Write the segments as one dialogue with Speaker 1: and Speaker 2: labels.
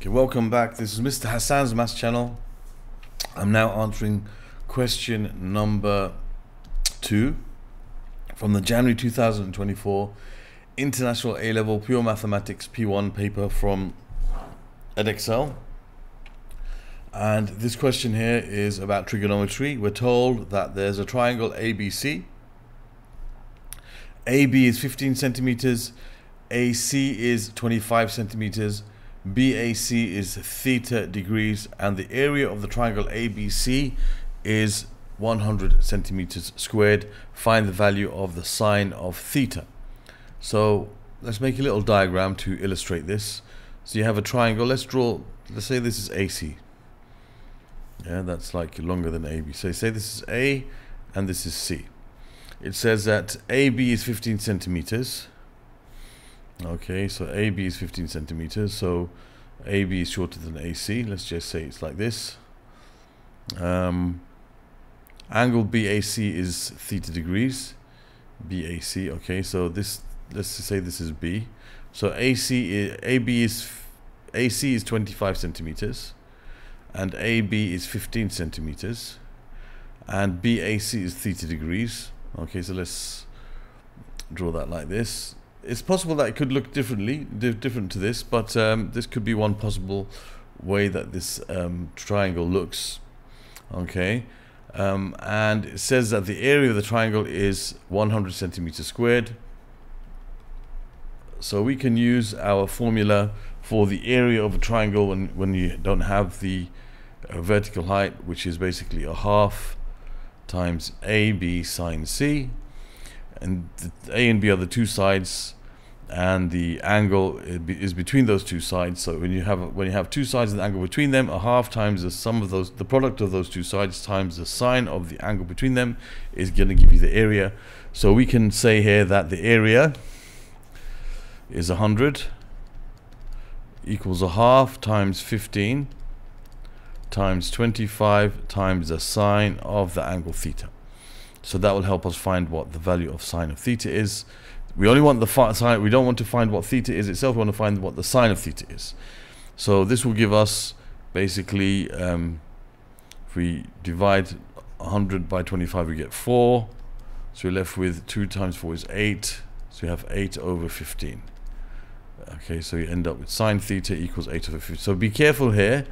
Speaker 1: Okay, welcome back. This is Mr. Hassaan's Maths channel. I'm now answering question number two from the January 2024 International A-Level Pure Mathematics P1 paper from Edexcel. And this question here is about trigonometry. We're told that there's a triangle ABC. AB is 15 centimeters, AC is 25 centimeters, BAC is theta degrees and the area of the triangle ABC is 100 centimeters squared. Find the value of the sine of theta. So let's make a little diagram to illustrate this. So you have a triangle. Let's draw, let's say this is AC. Yeah, that's like longer than AB. So say this is A and this is C. It says that AB is 15 centimeters Okay, so AB is 15 centimeters, so AB is shorter than AC. Let's just say it's like this. Um, angle BAC is theta degrees. BAC, okay, so this, let's say this is B. So AC, is, AB is, AC is 25 centimeters, and AB is 15 centimeters, and BAC is theta degrees. Okay, so let's draw that like this it's possible that it could look differently, different to this, but um, this could be one possible way that this um, triangle looks. Okay, um, and it says that the area of the triangle is 100 centimeters squared. So we can use our formula for the area of a triangle when, when you don't have the uh, vertical height, which is basically a half times AB sine C and A and B are the two sides and the angle is between those two sides. So when you have when you have two sides and the angle between them a half times the sum of those the product of those two sides times the sine of the angle between them is going to give you the area. So we can say here that the area is 100 equals a half times 15 times 25 times the sine of the angle theta so that will help us find what the value of sine of theta is. We only want the sine, we don't want to find what theta is itself, we want to find what the sine of theta is. So this will give us basically, um, if we divide 100 by 25, we get 4. So we're left with 2 times 4 is 8. So we have 8 over 15. Okay, so you end up with sine theta equals 8 over 15. So be careful here.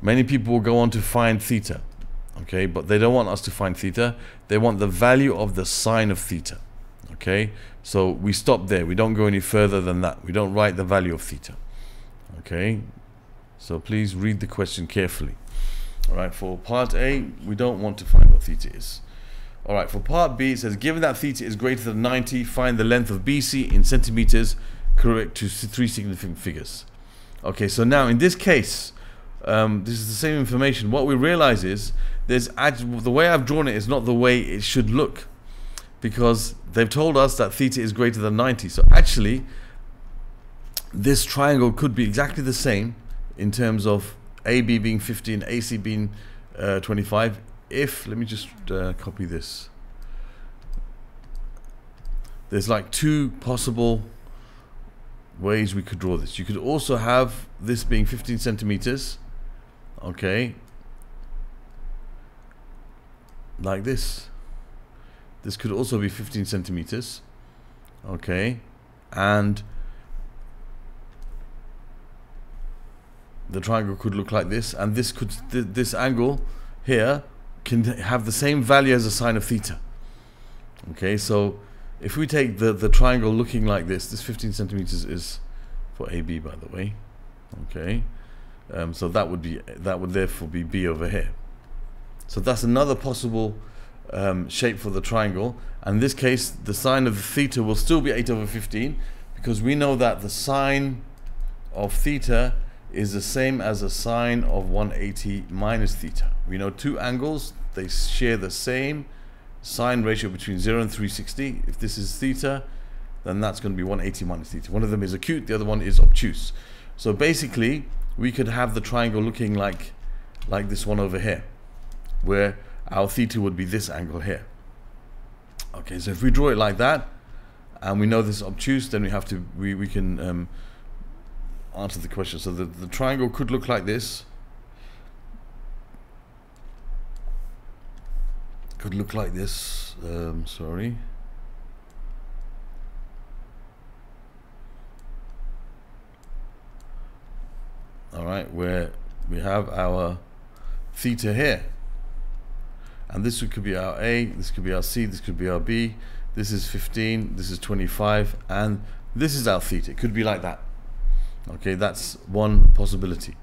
Speaker 1: Many people will go on to find theta okay? But they don't want us to find theta. They want the value of the sine of theta okay? So we stop there. We don't go any further than that. We don't write the value of theta okay? So please read the question carefully. All right for part A we don't want to find what theta is. All right for part B it says given that theta is greater than 90 find the length of BC in centimeters correct to three significant figures. Okay so now in this case um, this is the same information. What we realize is there's the way I've drawn it is not the way it should look. Because they've told us that theta is greater than 90 so actually this triangle could be exactly the same in terms of AB being 15 AC being uh, 25 if let me just uh, copy this. There's like two possible ways we could draw this. You could also have this being 15 centimeters okay? Like this. This could also be 15 centimeters. Okay? And the triangle could look like this and this could th this angle here can have the same value as a sine of theta. Okay? So if we take the the triangle looking like this this 15 centimeters is for AB by the way. Okay um, so that would be that would therefore be B over here so that's another possible um, shape for the triangle. And in this case, the sine of the theta will still be 8 over 15 because we know that the sine of theta is the same as the sine of 180 minus theta. We know two angles, they share the same sine ratio between 0 and 360. If this is theta, then that's going to be 180 minus theta. One of them is acute, the other one is obtuse. So basically, we could have the triangle looking like, like this one over here where our theta would be this angle here. Okay, so if we draw it like that, and we know this is obtuse, then we have to we we can um, answer the question. So the, the triangle could look like this. Could look like this. Um, sorry. Right, where we have our theta here. And this could be our A, this could be our C, this could be our B. This is 15, this is 25, and this is our theta. It could be like that. Okay, that's one possibility.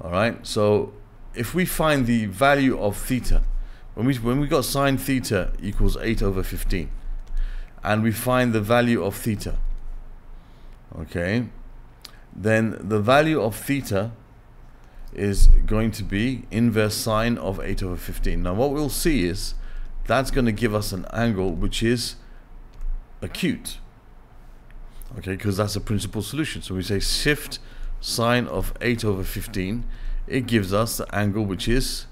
Speaker 1: All right, so if we find the value of theta, when we, when we got sine theta equals 8 over 15, and we find the value of theta, okay, then the value of theta is going to be inverse sine of 8 over 15. Now what we'll see is that's going to give us an angle which is acute. Okay, because that's a principal solution. So we say shift sine of 8 over 15. It gives us the angle which is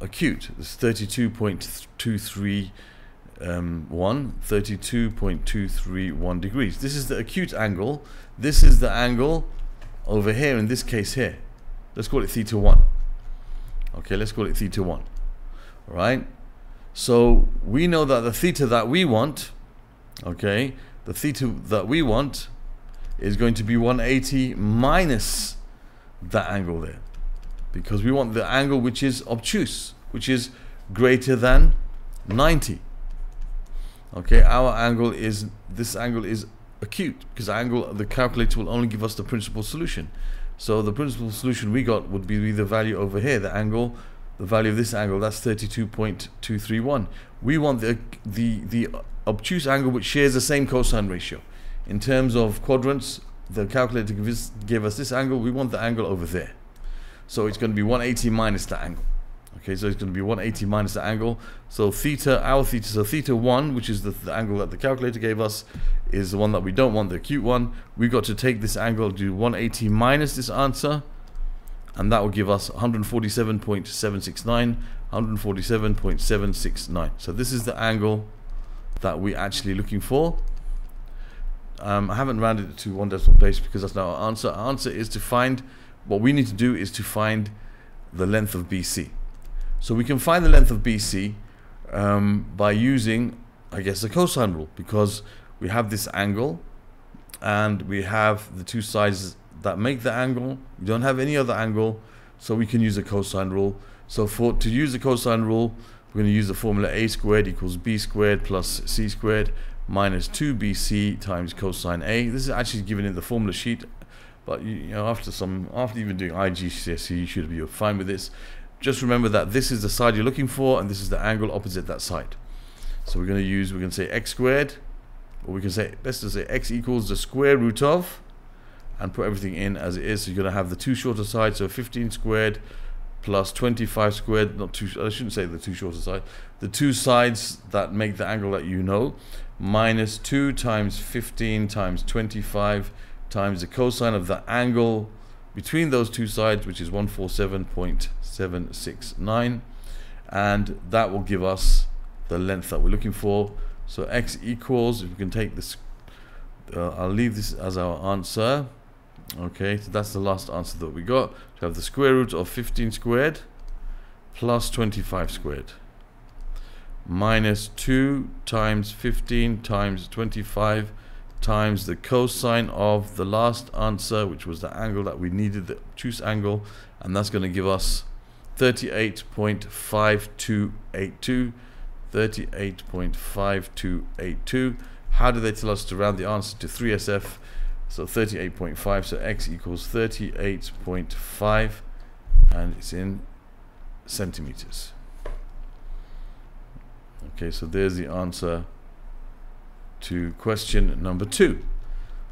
Speaker 1: acute. It's 32.23 um, 1, 32.231 degrees. This is the acute angle. This is the angle over here, in this case here. Let's call it theta 1. Okay, let's call it theta 1. All right? So we know that the theta that we want, okay, the theta that we want is going to be 180 minus that angle there. Because we want the angle which is obtuse, which is greater than 90. Okay, our angle is, this angle is acute because angle, the calculator will only give us the principal solution. So the principal solution we got would be the value over here, the angle, the value of this angle, that's 32.231. We want the, the, the obtuse angle which shares the same cosine ratio. In terms of quadrants, the calculator gave us this angle, we want the angle over there. So it's going to be 180 minus that angle. Okay, so it's going to be 180 minus the angle. So theta, our theta, so theta 1, which is the, the, angle that the calculator gave us, is the one that we don't want, the acute one. We've got to take this angle, do 180 minus this answer, and that will give us 147.769, 147.769. So this is the angle that we're actually looking for. Um, I haven't rounded it to one decimal place because that's not our answer. Our answer is to find, what we need to do is to find the length of BC. So we can find the length of BC um, by using, I guess, the cosine rule because we have this angle and we have the two sides that make the angle. We don't have any other angle, so we can use the cosine rule. So for to use the cosine rule, we're going to use the formula a squared equals b squared plus c squared minus 2bc times cosine a. This is actually given in the formula sheet, but you, know after some after even doing IGCSE, you should be fine with this just remember that this is the side you're looking for and this is the angle opposite that side. So we're going to use, we're going to say x squared, or we can say, let's just say x equals the square root of, and put everything in as it is. So you're going to have the two shorter sides, so 15 squared plus 25 squared, not two, I shouldn't say the two shorter sides, the two sides that make the angle that you know, minus 2 times 15 times 25 times the cosine of the angle between those two sides, which is 147.769, and that will give us the length that we're looking for. So x equals, if we can take this, uh, I'll leave this as our answer. Okay, so that's the last answer that we got. To have the square root of 15 squared plus 25 squared minus 2 times 15 times 25 times the cosine of the last answer, which was the angle that we needed, the obtuse angle, and that's going to give us 38.5282. 38.5282. How do they tell us to round the answer to 3SF? So 38.5, so x equals 38.5, and it's in centimeters. Okay, so there's the answer to question number two.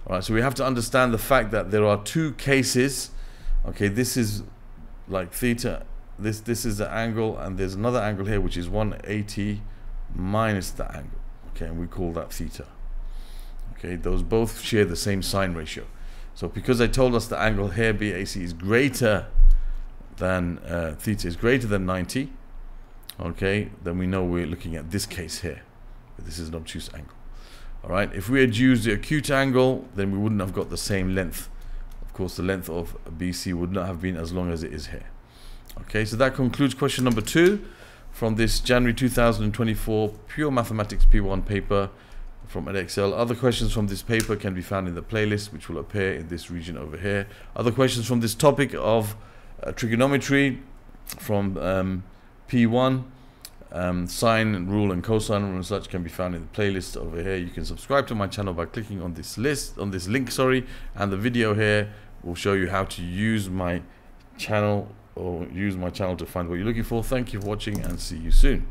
Speaker 1: All right, so we have to understand the fact that there are two cases. Okay, this is like theta. This this is the angle, and there's another angle here which is 180 minus the angle. Okay, and we call that theta. Okay, those both share the same sine ratio. So because they told us the angle here BAC is greater than uh, theta is greater than 90, okay, then we know we're looking at this case here. This is an obtuse angle. All right, if we had used the acute angle, then we wouldn't have got the same length Of course the length of BC would not have been as long as it is here. Okay, so that concludes question number two from this January 2024 Pure Mathematics P1 paper from Edexcel. Other questions from this paper can be found in the playlist, which will appear in this region over here. Other questions from this topic of uh, trigonometry from um, P1, um, sine rule and cosine rule and such can be found in the playlist over here. You can subscribe to my channel by clicking on this list, on this link, sorry, and the video here will show you how to use my channel or use my channel to find what you're looking for. Thank you for watching and see you soon.